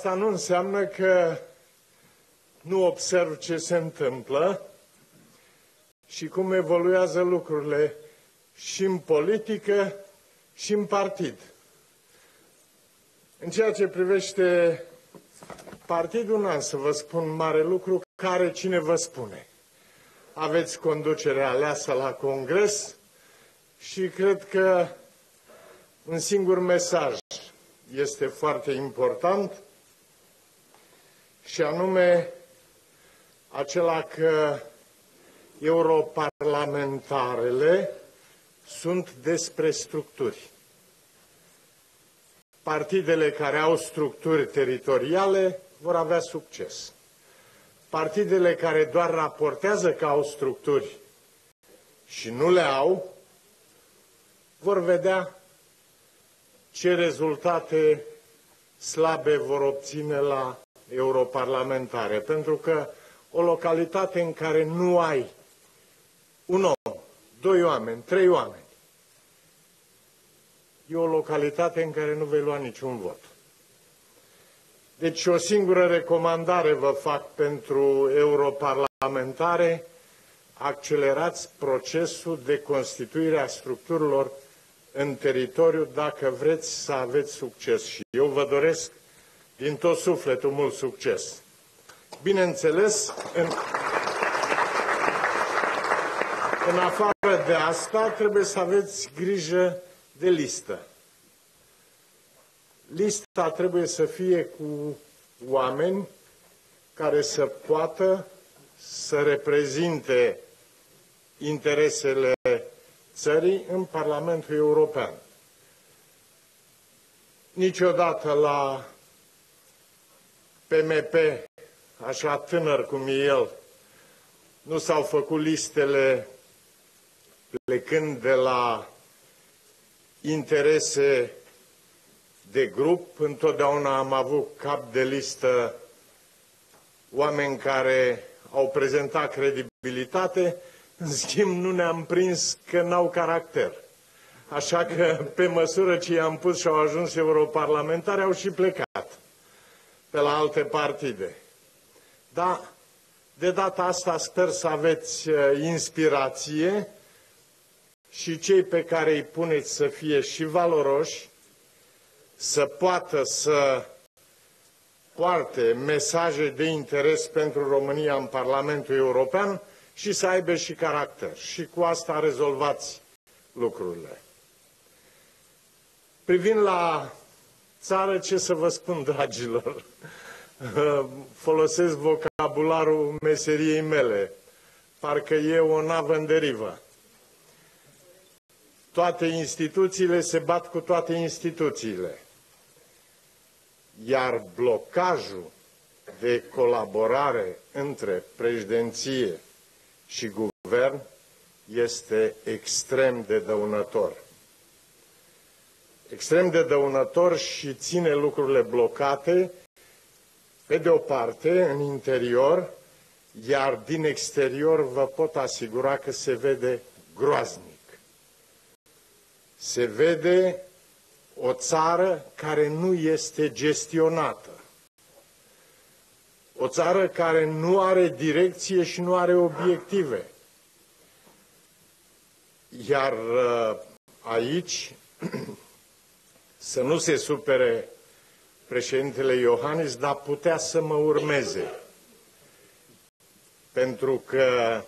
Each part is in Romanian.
asta nu înseamnă că nu observ ce se întâmplă și cum evoluează lucrurile și în politică și în partid. În ceea ce privește partidul, n-am să vă spun mare lucru, care cine vă spune. Aveți conducerea aleasă la Congres și cred că un singur mesaj este foarte important și anume acela că europarlamentarele sunt despre structuri. Partidele care au structuri teritoriale vor avea succes. Partidele care doar raportează că au structuri și nu le au, vor vedea ce rezultate slabe vor obține la europarlamentare. Pentru că o localitate în care nu ai un om, doi oameni, trei oameni, e o localitate în care nu vei lua niciun vot. Deci o singură recomandare vă fac pentru europarlamentare, accelerați procesul de constituire a structurilor în teritoriu dacă vreți să aveți succes. Și eu vă doresc din tot sufletul mult succes. Bineînțeles, în, în afară de asta, trebuie să aveți grijă de listă. Lista trebuie să fie cu oameni care să poată să reprezinte interesele țării în Parlamentul European. Niciodată la PMP, așa tânăr cum e el, nu s-au făcut listele plecând de la interese de grup. Întotdeauna am avut cap de listă oameni care au prezentat credibilitate, în schimb nu ne-am prins că n-au caracter. Așa că, pe măsură ce i-am pus și au ajuns europarlamentari, au și plecat pe la alte partide. Dar, de data asta, sper să aveți uh, inspirație și cei pe care îi puneți să fie și valoroși, să poată să poarte mesaje de interes pentru România în Parlamentul European și să aibă și caracter. Și cu asta rezolvați lucrurile. Privind la țară, ce să vă spun, dragilor? Folosesc vocabularul meseriei mele. Parcă e o navă în derivă. Toate instituțiile se bat cu toate instituțiile. Iar blocajul de colaborare între președinție și guvern este extrem de dăunător. Extrem de dăunător și ține lucrurile blocate, pe de o parte, în interior, iar din exterior vă pot asigura că se vede groaznic. Se vede o țară care nu este gestionată. O țară care nu are direcție și nu are obiective. Iar uh, aici să nu se supere președintele Iohannis, dar putea să mă urmeze. Pentru că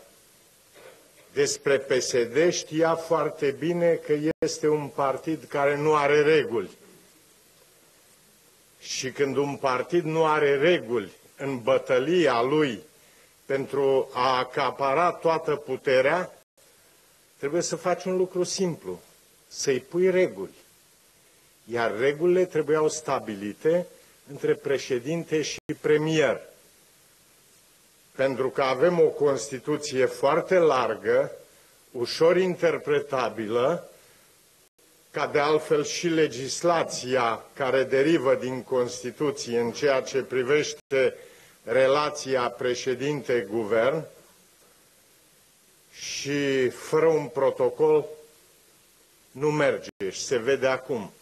despre PSD știa foarte bine că este un partid care nu are reguli. Și când un partid nu are reguli în bătălia lui pentru a acapara toată puterea, trebuie să faci un lucru simplu, să-i pui reguli. Iar regulile trebuiau stabilite între președinte și premier. Pentru că avem o Constituție foarte largă, ușor interpretabilă, ca de altfel și legislația care derivă din Constituție în ceea ce privește relația președinte-guvern și fără un protocol nu merge și se vede acum.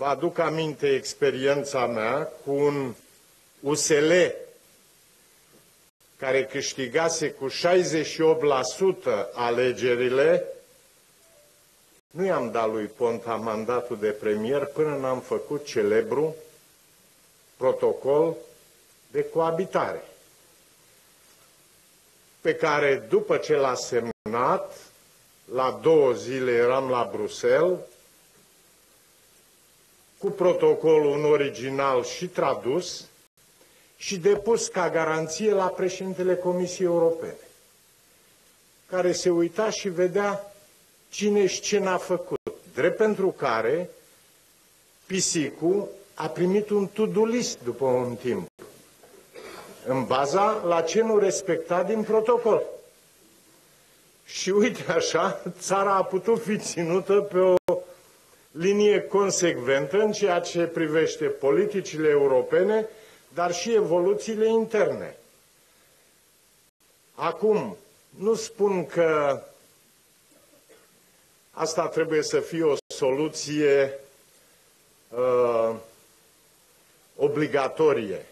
Vă aduc aminte experiența mea cu un USL care câștigase cu 68% alegerile, nu i-am dat lui Ponta mandatul de premier până n-am făcut celebru protocol de coabitare, pe care după ce l-a semnat, la două zile eram la Bruxelles, cu protocolul în original și tradus și depus ca garanție la președintele Comisiei Europene, care se uita și vedea cine și ce n-a făcut. Drept pentru care pisicul a primit un to-do list după un timp, în baza la ce nu respecta din protocol. Și uite așa, țara a putut fi ținută pe o linie consecventă în ceea ce privește politicile europene, dar și evoluțiile interne. Acum, nu spun că asta trebuie să fie o soluție uh, obligatorie.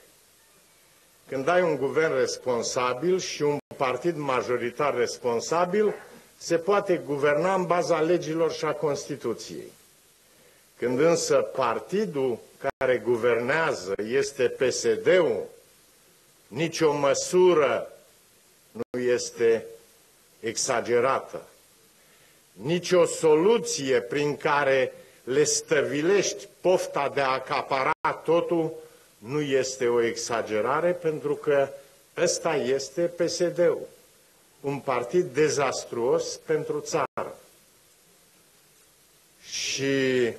Când ai un guvern responsabil și un partid majoritar responsabil, se poate guverna în baza legilor și a Constituției. Când însă partidul care guvernează este PSD-ul, nicio măsură nu este exagerată. Nicio soluție prin care le stăvilești pofta de a acapara totul nu este o exagerare, pentru că ăsta este PSD-ul, un partid dezastruos pentru țară. Și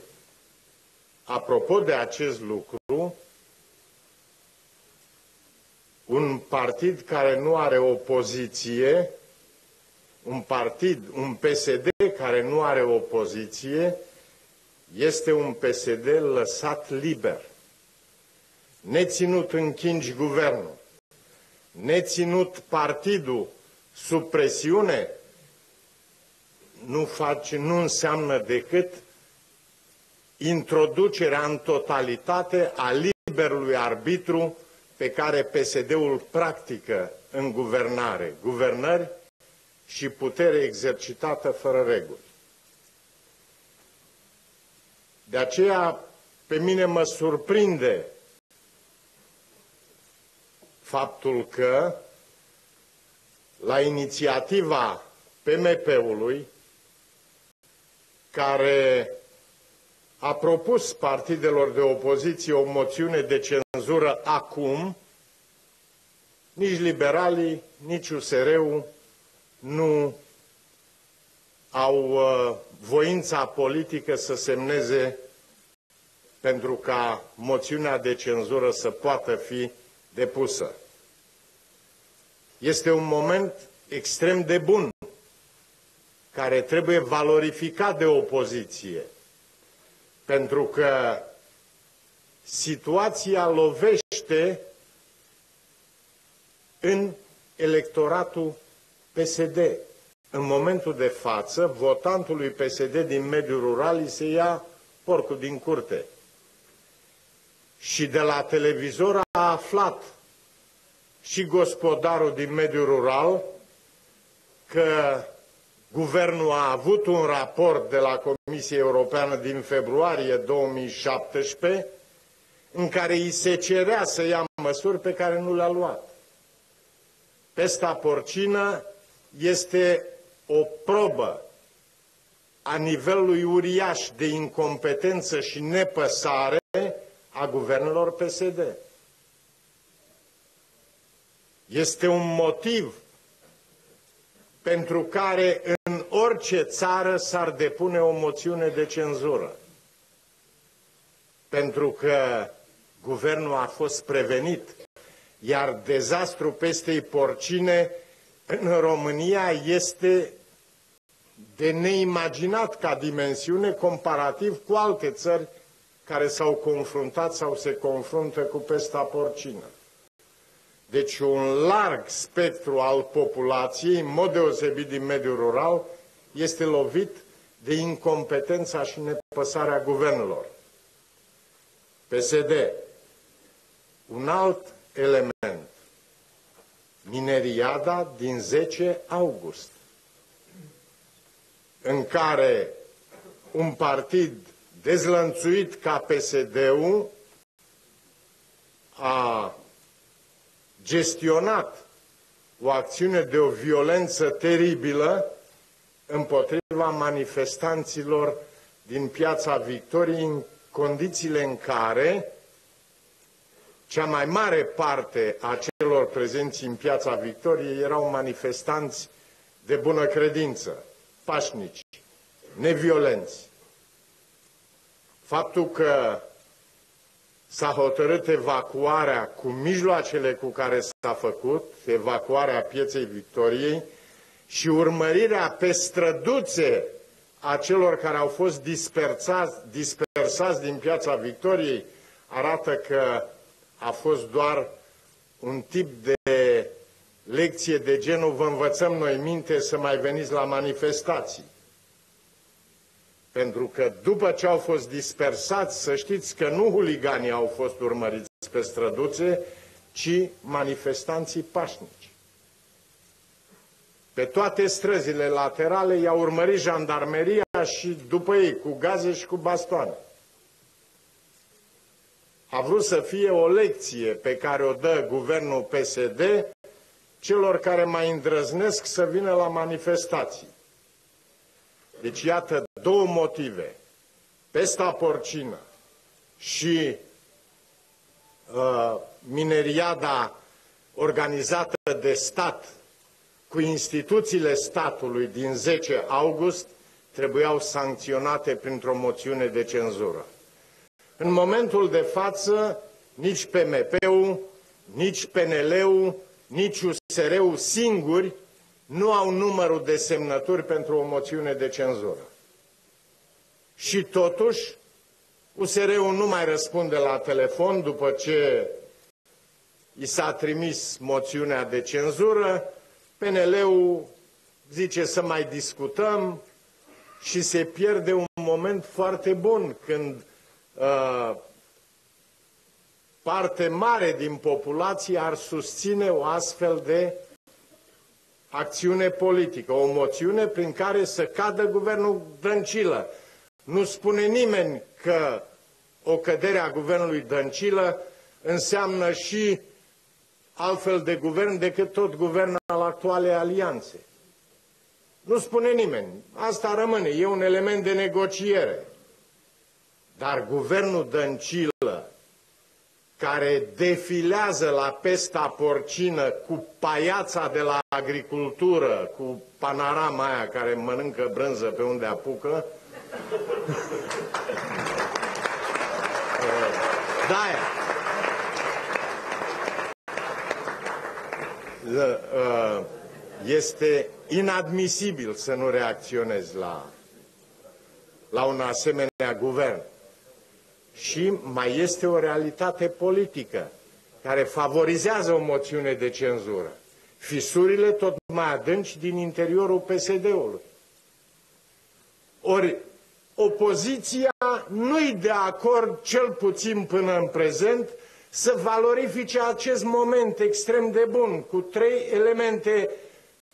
apropo de acest lucru, un partid care nu are opoziție, un partid, un PSD care nu are opoziție, este un PSD lăsat liber, neținut închingi guvernul, neținut partidul sub presiune, nu, face, nu înseamnă decât introducerea în totalitate a liberului arbitru pe care PSD-ul practică în guvernare, guvernări și putere exercitată fără reguli. De aceea, pe mine mă surprinde faptul că la inițiativa PMP-ului, care a propus partidelor de opoziție o moțiune de cenzură acum, nici liberalii, nici USR-ul nu au uh, voința politică să semneze pentru ca moțiunea de cenzură să poată fi depusă. Este un moment extrem de bun, care trebuie valorificat de opoziție, pentru că situația lovește în electoratul PSD. În momentul de față, votantului PSD din mediul rural îi se ia porcul din curte. Și de la televizor a aflat și gospodarul din mediul rural că guvernul a avut un raport de la Comisia Europeană din februarie 2017 în care îi se cerea să ia măsuri pe care nu le-a luat. Pesta porcină este o probă a nivelului uriaș de incompetență și nepăsare a guvernelor PSD. Este un motiv pentru care în orice țară s-ar depune o moțiune de cenzură. Pentru că guvernul a fost prevenit, iar dezastru pestei porcine în România este de neimaginat ca dimensiune comparativ cu alte țări care s-au confruntat sau se confruntă cu pesta porcină. Deci un larg spectru al populației, în mod deosebit din mediul rural, este lovit de incompetența și nepăsarea guvernelor. PSD. Un alt element. Mineriada din 10 august, în care un partid dezlănțuit ca PSD-ul a gestionat o acțiune de o violență teribilă împotriva manifestanților din Piața Victoriei în condițiile în care cea mai mare parte a celor prezenți în Piața Victoriei erau manifestanți de bună credință, pașnici, neviolenți. Faptul că s-a hotărât evacuarea cu mijloacele cu care s-a făcut, evacuarea pieței Victoriei și urmărirea pe străduțe a celor care au fost dispersați, dispersați din piața Victoriei, arată că a fost doar un tip de lecție de genul vă învățăm noi minte să mai veniți la manifestații. Pentru că după ce au fost dispersați, să știți că nu huliganii au fost urmăriți pe străduțe, ci manifestanții pașnici. Pe toate străzile laterale i-a urmărit jandarmeria și după ei cu gaze și cu bastoane. A vrut să fie o lecție pe care o dă guvernul PSD celor care mai îndrăznesc să vină la manifestații. Deci iată două motive. Pesta porcină și uh, mineriada organizată de stat cu instituțiile statului din 10 august trebuiau sancționate printr-o moțiune de cenzură. În momentul de față, nici PMP-ul, nici PNL-ul, nici USR-ul singuri nu au numărul de semnături pentru o moțiune de cenzură. Și totuși, USR-ul nu mai răspunde la telefon după ce i s-a trimis moțiunea de cenzură, PNL-ul zice să mai discutăm și se pierde un moment foarte bun când uh, parte mare din populație ar susține o astfel de acțiune politică, o moțiune prin care să cadă guvernul Dăncilă. Nu spune nimeni că o cădere a guvernului Dăncilă înseamnă și altfel de guvern decât tot guvern al actualei alianțe. Nu spune nimeni. Asta rămâne. E un element de negociere. Dar guvernul Dăncilă care defilează la pesta porcină cu paiața de la agricultură, cu panorama aia care mănâncă brânză pe unde apucă, da, ă, este inadmisibil să nu reacționezi la, la un asemenea guvern. Și mai este o realitate politică care favorizează o moțiune de cenzură. Fisurile tot mai adânci din interiorul PSD-ului. Ori opoziția nu-i de acord, cel puțin până în prezent, să valorifice acest moment extrem de bun, cu trei elemente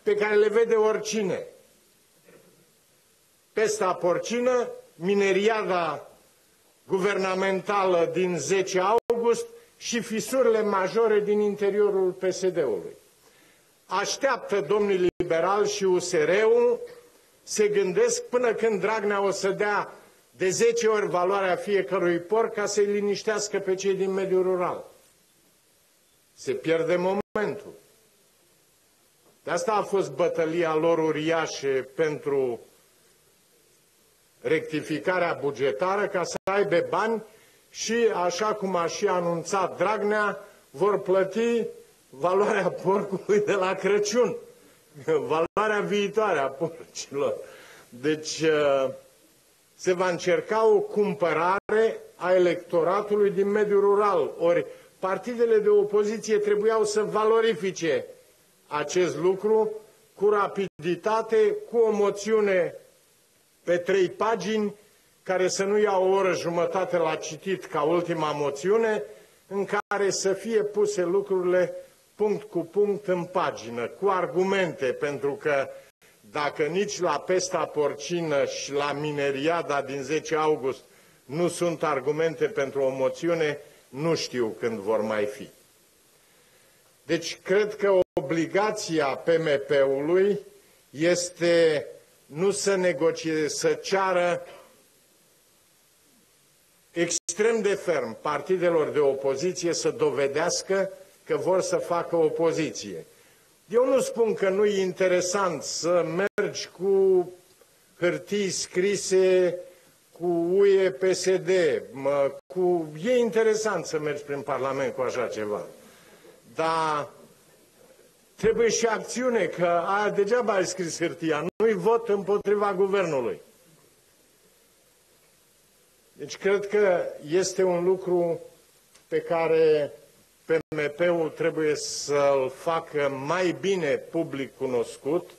pe care le vede oricine. Pesta porcină, mineriada guvernamentală din 10 august și fisurile majore din interiorul PSD-ului. Așteaptă domnul liberal și USR-ul, se gândesc până când Dragnea o să dea de 10 ori valoarea fiecărui porc ca să-i liniștească pe cei din mediul rural. Se pierde momentul. De asta a fost bătălia lor uriașe pentru rectificarea bugetară ca să aibă bani și, așa cum a și anunțat Dragnea, vor plăti valoarea porcului de la Crăciun, valoarea viitoare a porcilor. Deci uh, se va încerca o cumpărare a electoratului din mediul rural. Ori partidele de opoziție trebuiau să valorifice acest lucru cu rapiditate, cu o moțiune pe trei pagini care să nu ia o oră jumătate la citit ca ultima moțiune, în care să fie puse lucrurile punct cu punct în pagină, cu argumente, pentru că dacă nici la pesta porcină și la mineriada din 10 august nu sunt argumente pentru o moțiune, nu știu când vor mai fi. Deci cred că obligația PMP-ului este nu să negocieze, să ceară extrem de ferm partidelor de opoziție să dovedească că vor să facă opoziție. Eu nu spun că nu e interesant să mergi cu hârtii scrise cu UE, PSD, mă, cu... e interesant să mergi prin Parlament cu așa ceva. Dar trebuie și acțiune, că aia degeaba ai scris hârtia, nu-i vot împotriva guvernului. Deci cred că este un lucru pe care PMP-ul trebuie să-l facă mai bine public cunoscut,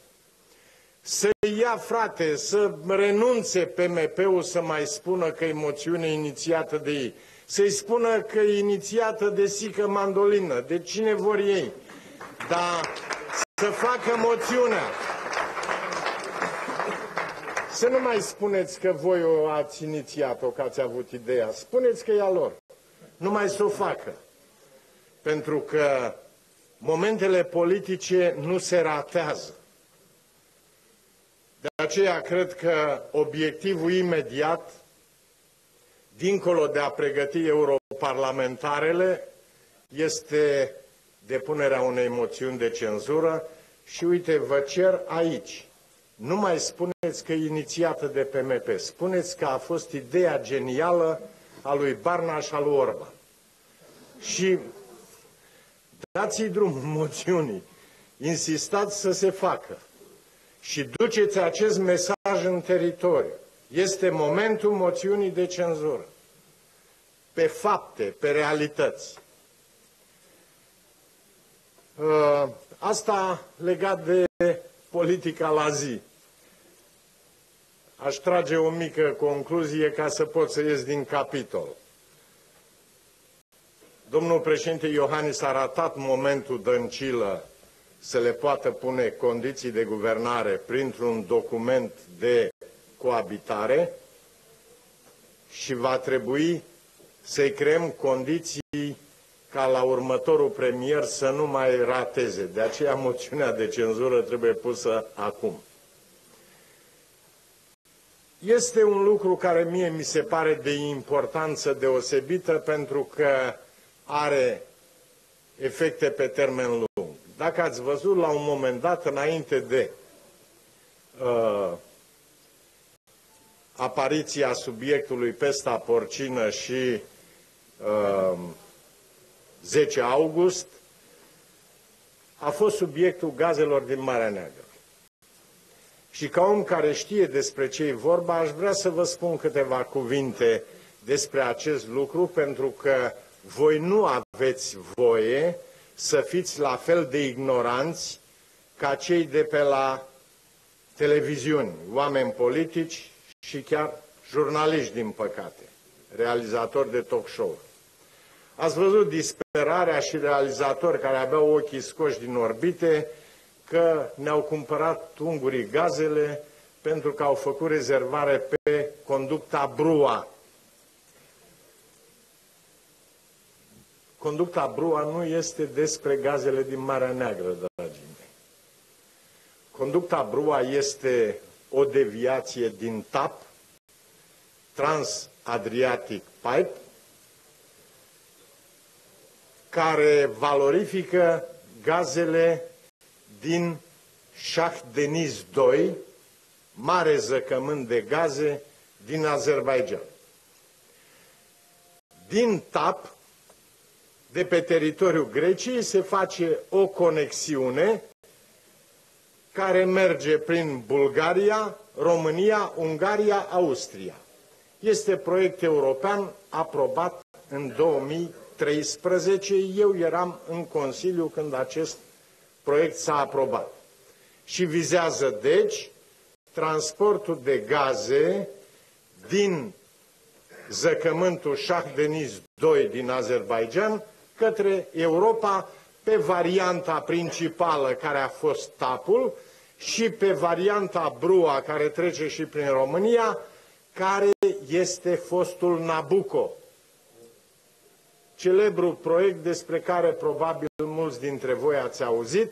să ia, frate, să renunțe PMP-ul să mai spună că e moțiune inițiată de ei, să-i spună că e inițiată de Sică Mandolină, de cine vor ei, dar să facă moțiunea. Să nu mai spuneți că voi o ați inițiat-o, că ați avut ideea. Spuneți că e a lor. Nu mai să o facă. Pentru că momentele politice nu se ratează. De aceea cred că obiectivul imediat, dincolo de a pregăti europarlamentarele, este depunerea unei moțiuni de cenzură și uite, vă cer aici, nu mai spuneți că e inițiată de PMP, spuneți că a fost ideea genială a lui Barnaș și a lui Orban. Și dați-i drum moțiunii, insistați să se facă și duceți acest mesaj în teritoriu. Este momentul moțiunii de cenzură. Pe fapte, pe realități. Uh, asta legat de politica la zi. Aș trage o mică concluzie ca să pot să ies din capitol. Domnul președinte Iohannis a ratat momentul dăncilă să le poată pune condiții de guvernare printr-un document de coabitare și va trebui să-i creăm condiții ca la următorul premier să nu mai rateze. De aceea moțiunea de cenzură trebuie pusă acum. Este un lucru care mie mi se pare de importanță deosebită pentru că are efecte pe termen lung. Dacă ați văzut la un moment dat, înainte de uh, apariția subiectului pesta porcină și uh, 10 august, a fost subiectul gazelor din Marea Neagră. Și ca om care știe despre ce e vorba, aș vrea să vă spun câteva cuvinte despre acest lucru, pentru că voi nu aveți voie să fiți la fel de ignoranți ca cei de pe la televiziuni, oameni politici și chiar jurnaliști, din păcate, realizatori de talk show Ați văzut disperarea și realizatori care aveau ochii scoși din orbite că ne-au cumpărat ungurii gazele pentru că au făcut rezervare pe conducta Brua. Conducta Brua nu este despre gazele din Marea Neagră, dragii mei. Conducta Brua este o deviație din TAP, Trans-Adriatic Pipe, care valorifică gazele din Shah Deniz 2, mare zăcământ de gaze din Azerbaijan. Din TAP, de pe teritoriul Greciei, se face o conexiune care merge prin Bulgaria, România, Ungaria, Austria. Este proiect european aprobat în 2013. Eu eram în Consiliu când acest proiect s-a aprobat. Și vizează, deci, transportul de gaze din zăcământul Shah Deniz II din Azerbaijan către Europa pe varianta principală care a fost TAP-ul și pe varianta Brua care trece și prin România, care este fostul Nabucco. Celebru proiect despre care probabil mulți dintre voi ați auzit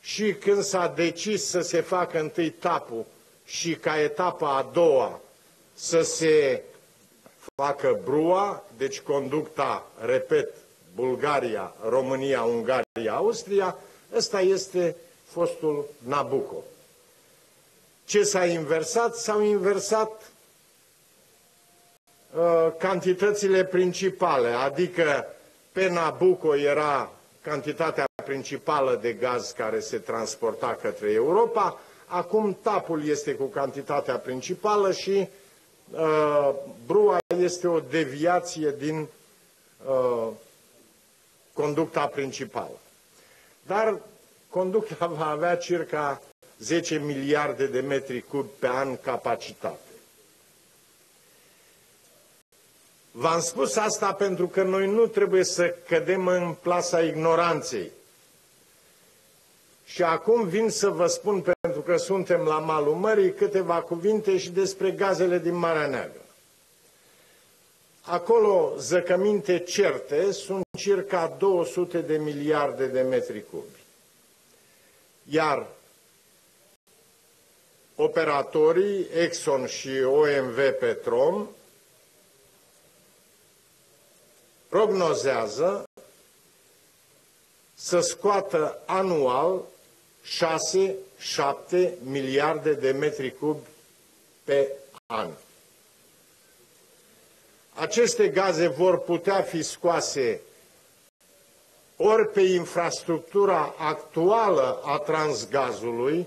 și când s-a decis să se facă întâi tapul și ca etapa a doua să se facă brua, deci conducta, repet, Bulgaria, România, Ungaria, Austria, ăsta este fostul Nabucco. Ce s-a inversat? S-au inversat uh, cantitățile principale, adică pe Nabucco era cantitatea principală de gaz care se transporta către Europa, acum tapul este cu cantitatea principală și uh, brua este o deviație din uh, conducta principală. Dar conducta va avea circa 10 miliarde de metri cub pe an capacitate. V-am spus asta pentru că noi nu trebuie să cădem în plasa ignoranței. Și acum vin să vă spun, pentru că suntem la malul mării, câteva cuvinte și despre gazele din Marea Neagră. Acolo zăcăminte certe sunt circa 200 de miliarde de metri cubi. Iar operatorii Exxon și OMV Petrom prognozează să scoată anual 6-7 miliarde de metri cubi pe an. Aceste gaze vor putea fi scoase ori pe infrastructura actuală a transgazului,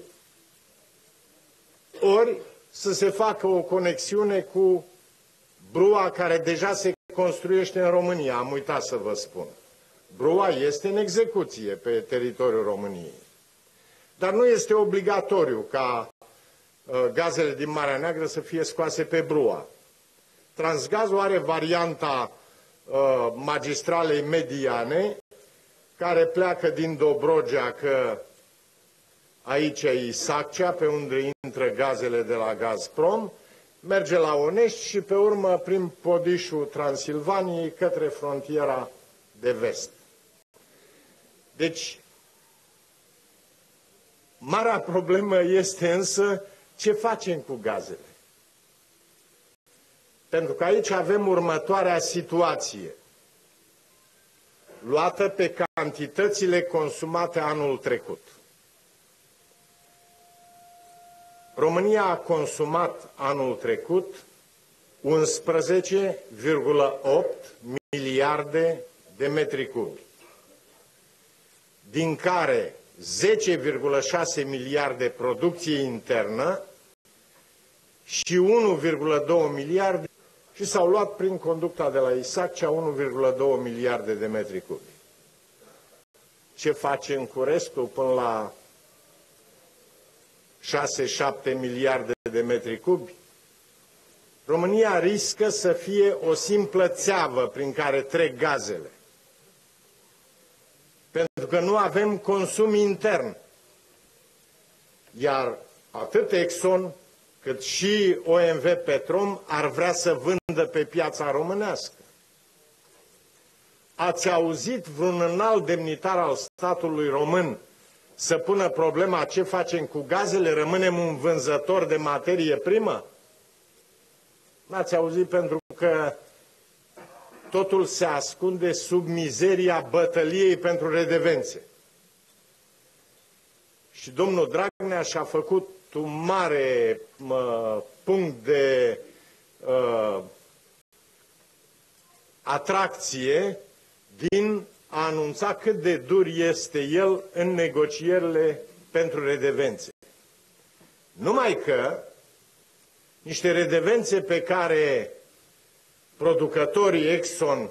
ori să se facă o conexiune cu brua care deja se construiește în România. Am uitat să vă spun. Brua este în execuție pe teritoriul României. Dar nu este obligatoriu ca uh, gazele din Marea Neagră să fie scoase pe brua. Transgazul are varianta uh, magistralei mediane, care pleacă din Dobrogea, că aici e Isaccea, pe unde intră gazele de la Gazprom, merge la Onești și pe urmă prin Podișul Transilvaniei către frontiera de vest. Deci, Marea problemă este însă ce facem cu gazele. Pentru că aici avem următoarea situație. Luată pe cantitățile consumate anul trecut. România a consumat anul trecut 11,8 miliarde de metri cubi, din care 10,6 miliarde producție internă și 1,2 miliarde și s-au luat prin conducta de la Isaac cea 1,2 miliarde de metri cubi. Ce facem cu restul până la 6-7 miliarde de metri cubi? România riscă să fie o simplă țeavă prin care trec gazele pentru că nu avem consum intern. Iar atât Exxon cât și OMV Petrom ar vrea să vândă pe piața românească. Ați auzit vreun înalt demnitar al statului român să pună problema ce facem cu gazele, rămânem un vânzător de materie primă? N-ați auzit pentru că totul se ascunde sub mizeria bătăliei pentru redevențe. Și domnul Dragnea și-a făcut un mare mă, punct de uh, atracție din a anunța cât de dur este el în negocierile pentru redevențe. Numai că niște redevențe pe care producătorii Exxon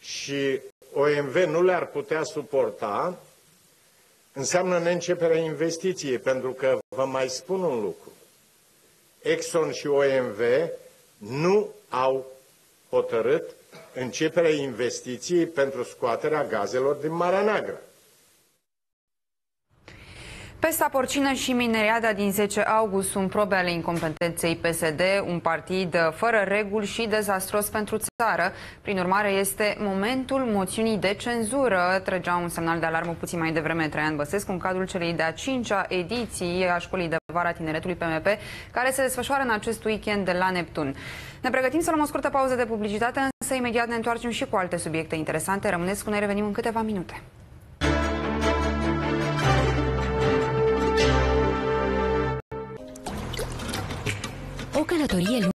și OMV nu le-ar putea suporta, înseamnă neînceperea investiției, pentru că vă mai spun un lucru. Exxon și OMV nu au hotărât începerea investiției pentru scoaterea gazelor din Marea Neagră. Pesta porcină și mineriada din 10 august sunt probe ale incompetenței PSD, un partid fără reguli și dezastros pentru țară. Prin urmare, este momentul moțiunii de cenzură. Trăgea un semnal de alarmă puțin mai devreme Traian Băsescu în cadrul celei de-a cincea ediții a școlii de vara tineretului PMP, care se desfășoară în acest weekend de la Neptun. Ne pregătim să luăm o scurtă pauză de publicitate, însă imediat ne întoarcem și cu alte subiecte interesante. Rămâneți cu noi, revenim în câteva minute. O călătorie